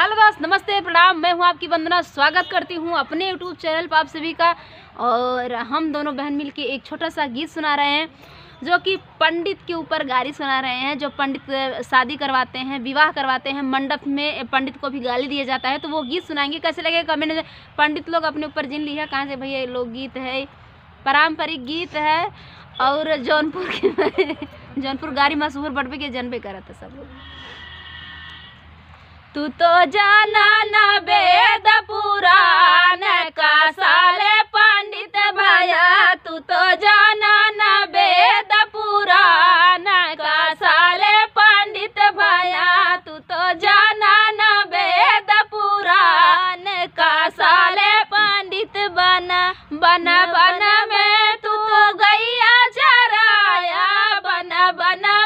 Hello दोस्त, नमस्ते, प्रणाम। मैं हूँ आपकी वंदना। स्वागत करती हूँ अपने यूट्यूब चैनल पर आप सभी का। और हम दोनों बहन मिल के एक छोटा सा गीत सुना रहे हैं, जो कि पंडित के ऊपर गाली सुना रहे हैं, जो पंडित शादी करवाते हैं, विवाह करवाते हैं, मंडप में पंडित को भी गाली दिया जाता है। तो वो गीत सुनाएँगे। कैसे लगेगा कमेंट पंडित लोग अपने ऊपर जिन लिया, कहाँ से? भैया लोग गीत है, पारंपरिक गीत है। और जौनपुर के जौनपुर गाड़ी मशहूर बढ़वे के जनबे करा था सब लोग। तू तो जाना ना वेद पुराण का साले पंडित भैया। तू तो जाना ना वेद पुराण का साले पंडित भैया। तू तो जाना ना वेद पुराण का साले पंडित बना। बना बना में तू तो गैया चराया बना बना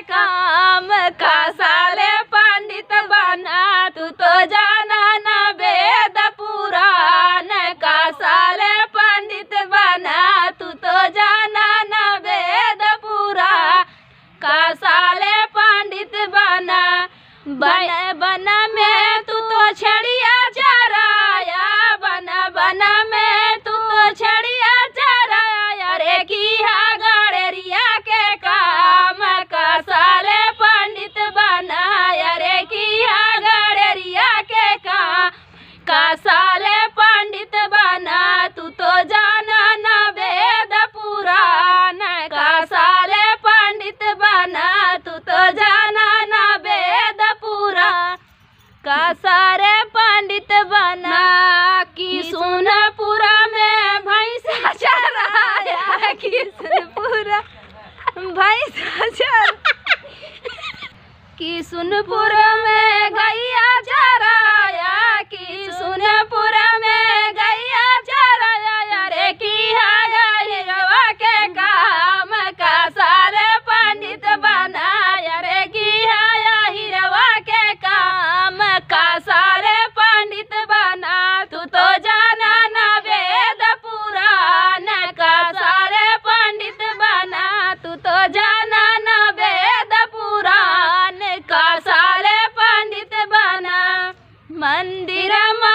काम का साले पंडित बना, तू तो जाना ना वेद पुराण का साले पंडित बना, तू तो जाना ना वेद पुराण का साले पंडित बना। बन बन में तू तो छड़िया का सारे पंडित बना। कि सोनापुरा में भैंसा चराया किसनपुरा भैंसा में गैया चराया सुनपुर மந்திரமா